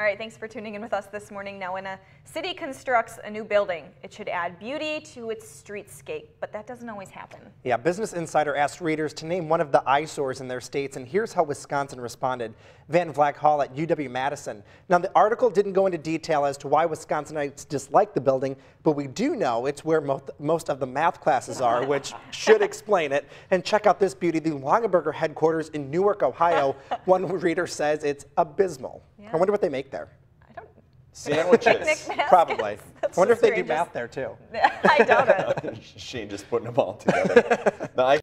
All right, thanks for tuning in with us this morning. Now, when a city constructs a new building, it should add beauty to its streetscape, but that doesn't always happen. Yeah, Business Insider asked readers to name one of the eyesores in their states, and here's how Wisconsin responded. Van Vleck Hall at UW-Madison. Now, the article didn't go into detail as to why Wisconsinites dislike the building, but we do know it's where most, most of the math classes are, which should explain it. And check out this beauty, the Longaberger headquarters in Newark, Ohio. One reader says it's abysmal. Yeah. I wonder what they make there. I don't. Sandwiches. Picnic? Probably. That's I wonder the if they do strangest- math there too. I doubt it. Shane just putting them all together. No, I